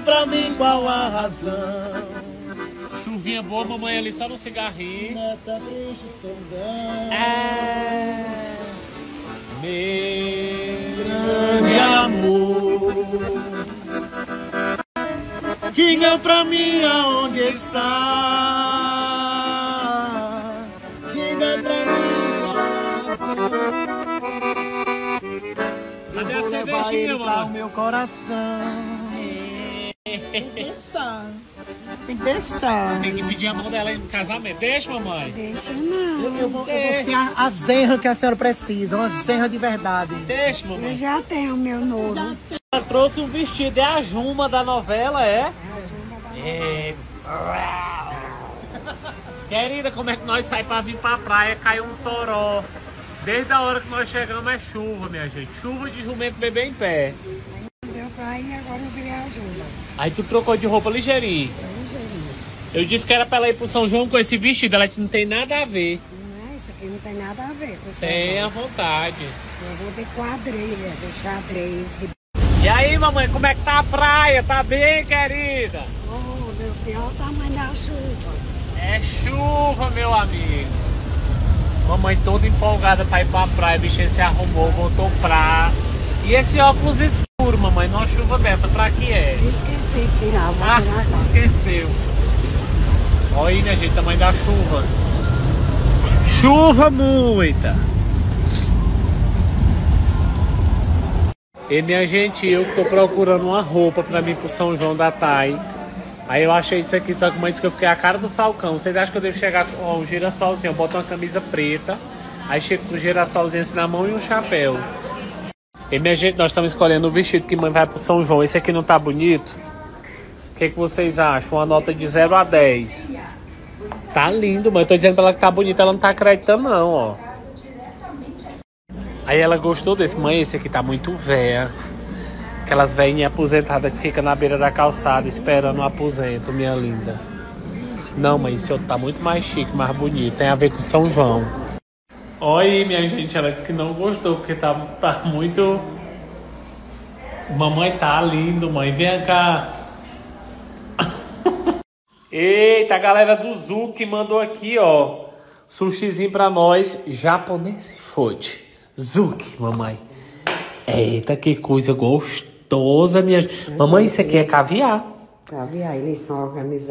pra mim qual a razão. Chuvinha boa, mamãe ali só no cigarrinho. Nessa triste solidão. É. Meu grande amor. Diga pra mim aonde está. Diga pra mim a Vou levar ele pra o meu coração Tem que deixar Tem que deixar Tem que pedir a mão dela em casamento. Deixa, mamãe. Deixa não. eu, eu vou, eu vou ser a, a genra que a senhora precisa, uma genra de verdade. Deixa, Eu mamãe. já tenho meu noivo. Ela trouxe um vestido, é a Juma da novela, é? É. Querida, como é que nós saímos pra vir pra praia? Caiu um toró. Desde a hora que nós chegamos é chuva, minha gente. Chuva de jumento bebê em pé. Pra ir, agora eu virei ajuda. Aí tu trocou de roupa ligeirinho. Ligeirinho. Eu disse que era pra ela ir pro São João com esse vestido. Ela disse não tem nada a ver. Não, isso aqui não tem nada a ver com isso. Tem à vontade. Eu vou de quadrilha, de xadrez, de... E aí, mamãe, como é que tá a praia? Tá bem, querida? Oh, meu Deus, olha o tamanho da chuva. É chuva, meu amigo. Mamãe toda empolgada pra ir pra praia, bichinho se arrumou, botou pra. E esse óculos escuro, mamãe, numa chuva dessa, pra que é? Esqueci de tirar, vou Ah, tirar agora. esqueceu. Olha aí, minha gente, tamanho da chuva. Chuva muita. E minha gente, eu tô procurando uma roupa pra mim pro São João da Thay. Aí eu achei isso aqui, só que a mãe disse que eu fiquei a cara do Falcão. Vocês acham que eu devo chegar com um girassolzinho? Eu boto uma camisa preta, aí chego com um girassolzinho assim na mão e um chapéu. E minha gente, nós estamos escolhendo o vestido que mãe vai pro São João. Esse aqui não tá bonito? O que, que vocês acham? Uma nota de 0 a 10. Tá lindo, mãe. Eu tô dizendo pra ela que tá bonita, ela não tá acreditando, não, ó. Aí ela gostou desse. Mãe, esse aqui tá muito véia. Aquelas velhinhas aposentadas que fica na beira da calçada esperando o aposento, minha linda. Não, mãe, esse outro tá muito mais chique, mais bonito. Tem a ver com São João. Olha aí, minha gente, ela disse que não gostou, porque tá, tá muito. Mamãe tá lindo, mãe. Vem cá. Eita, a galera do Zuki mandou aqui, ó. Sushizinho pra nós, japonês e food. Zuki, mamãe. Eita, que coisa gostosa, minha. Mamãe, isso aqui é caviar. Caviar, eles são organizados.